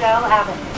Rochelle Avenue.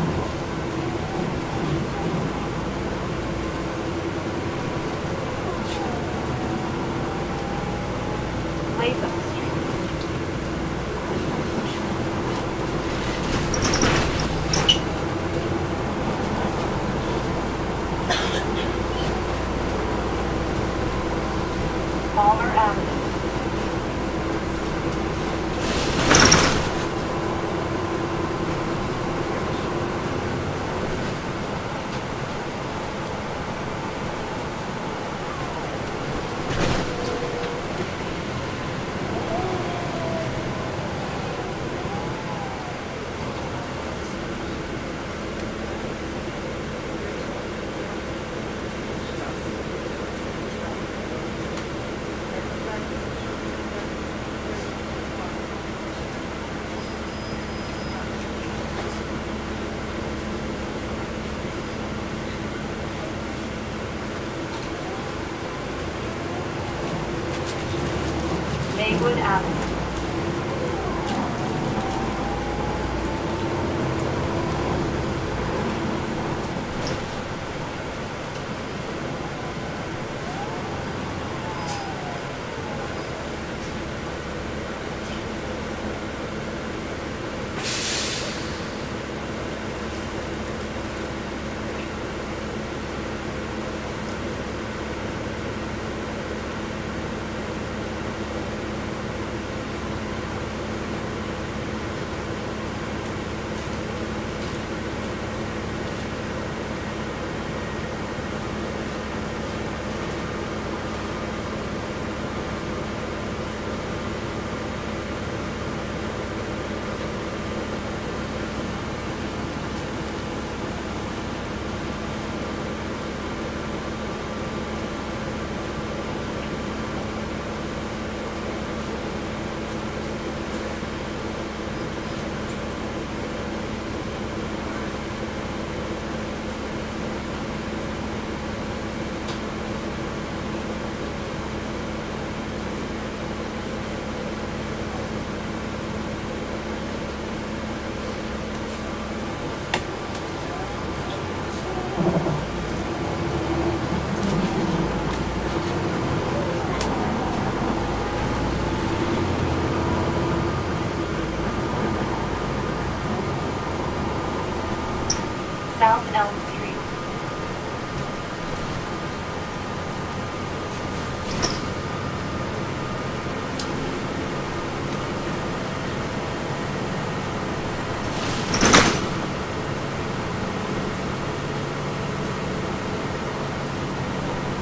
Latham Maywood Avenue.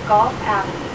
Golf Avenue.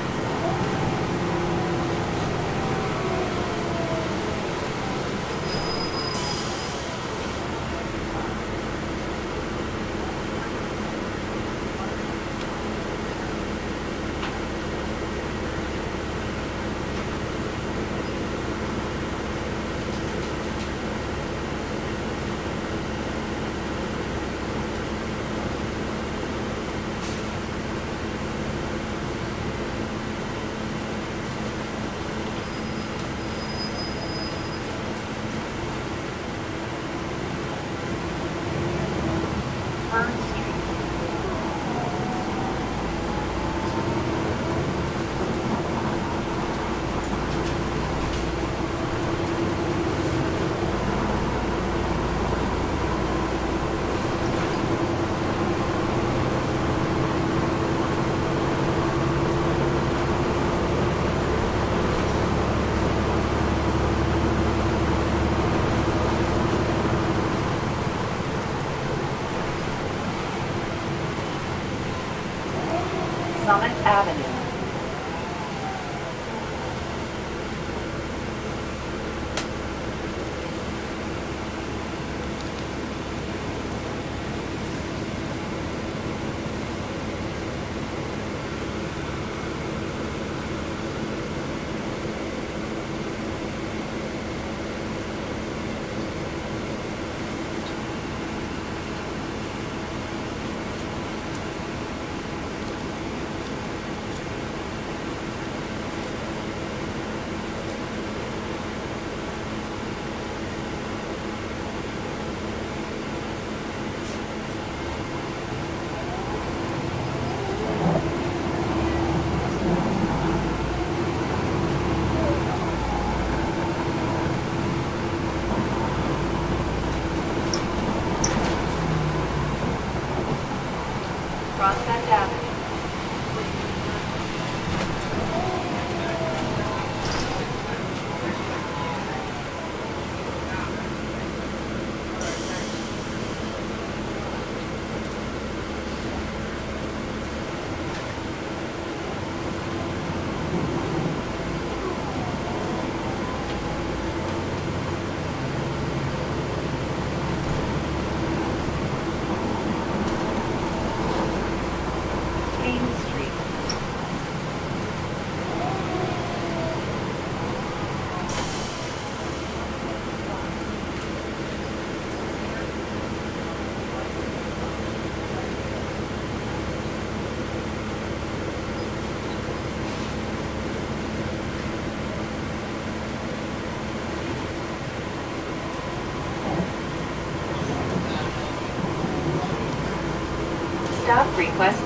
Requested.